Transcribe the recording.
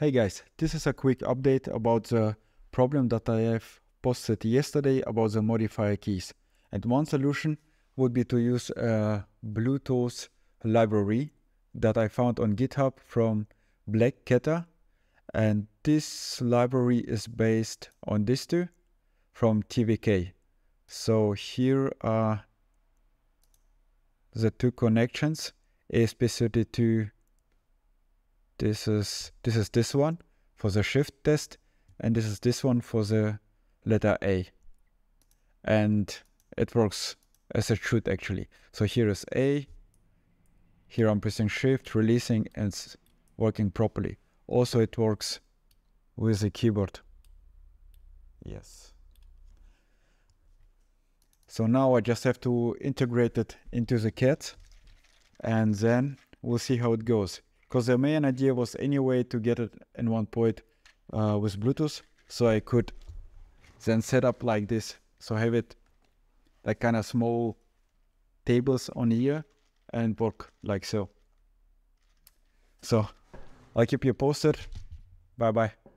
Hey guys, this is a quick update about the problem that I have posted yesterday about the modifier keys. And one solution would be to use a Bluetooth library that I found on GitHub from Blackketter. And this library is based on this two from TVK. So here are the two connections, ESP32 this is this is this one for the shift test and this is this one for the letter A. And it works as it should actually. So here is A. Here I'm pressing shift releasing and it's working properly. Also it works with the keyboard. Yes. So now I just have to integrate it into the cat and then we'll see how it goes because the main idea was anyway to get it in one point uh, with Bluetooth so I could then set up like this. So have it like kind of small tables on here and work like so. So I'll keep you posted. Bye bye